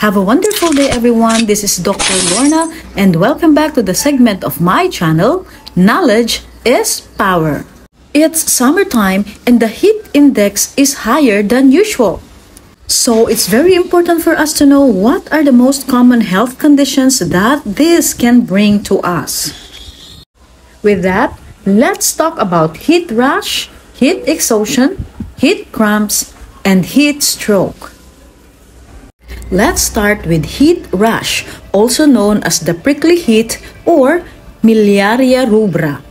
Have a wonderful day, everyone. This is Dr. Lorna, and welcome back to the segment of my channel, Knowledge is Power. It's summertime, and the heat index is higher than usual. So, it's very important for us to know what are the most common health conditions that this can bring to us. With that, let's talk about heat rash, heat exhaustion, heat cramps, and heat stroke. Let's start with heat rash, also known as the prickly heat or miliaria rubra.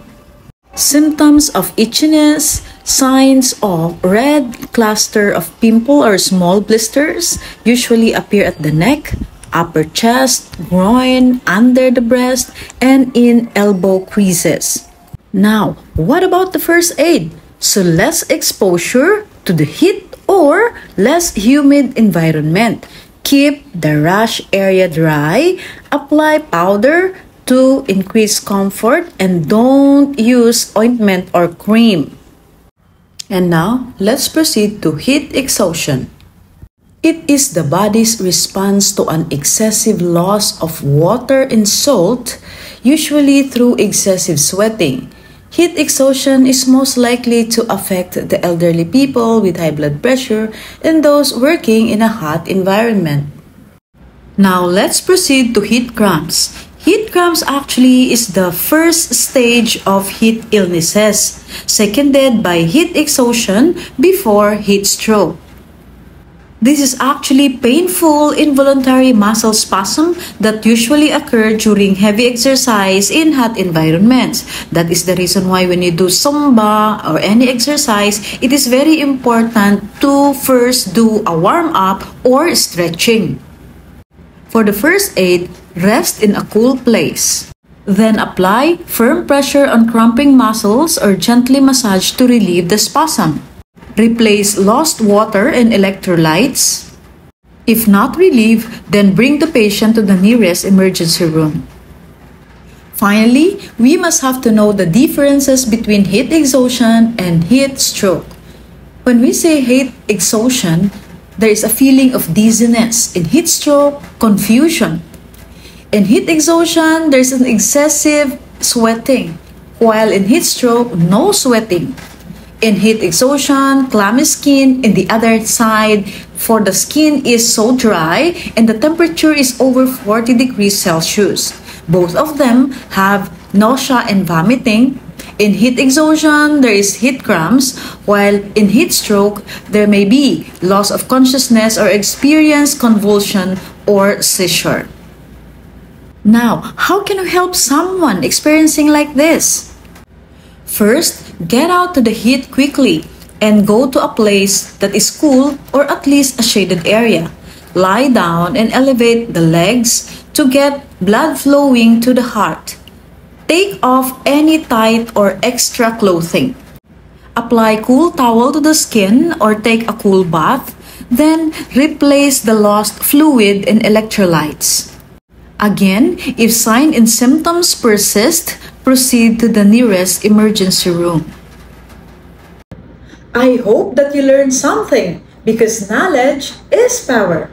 Symptoms of itchiness, signs of red cluster of pimple or small blisters usually appear at the neck, upper chest, groin, under the breast, and in elbow creases. Now, what about the first aid? So less exposure to the heat or less humid environment. Keep the rash area dry. Apply powder to increase comfort and don't use ointment or cream. And now, let's proceed to heat exhaustion. It is the body's response to an excessive loss of water and salt, usually through excessive sweating. Heat exhaustion is most likely to affect the elderly people with high blood pressure and those working in a hot environment. Now let's proceed to heat cramps. Heat cramps actually is the first stage of heat illnesses, seconded by heat exhaustion before heat stroke. This is actually painful involuntary muscle spasm that usually occur during heavy exercise in hot environments. That is the reason why when you do Zumba or any exercise, it is very important to first do a warm up or stretching. For the first aid, rest in a cool place. Then apply firm pressure on cramping muscles or gently massage to relieve the spasm. Replace lost water and electrolytes. If not relieved, then bring the patient to the nearest emergency room. Finally, we must have to know the differences between heat exhaustion and heat stroke. When we say heat exhaustion, there is a feeling of dizziness. In heat stroke, confusion. In heat exhaustion, there's an excessive sweating, while in heat stroke, no sweating. In heat exhaustion, clammy skin, and the other side, for the skin is so dry and the temperature is over 40 degrees Celsius. Both of them have nausea and vomiting. In heat exhaustion, there is heat cramps, while in heat stroke, there may be loss of consciousness or experience convulsion or seizure. Now, how can you help someone experiencing like this? First, get out to the heat quickly and go to a place that is cool or at least a shaded area. Lie down and elevate the legs to get blood flowing to the heart. Take off any tight or extra clothing. Apply cool towel to the skin or take a cool bath. Then replace the lost fluid and electrolytes. Again, if sign and symptoms persist, proceed to the nearest emergency room. I hope that you learned something because knowledge is power.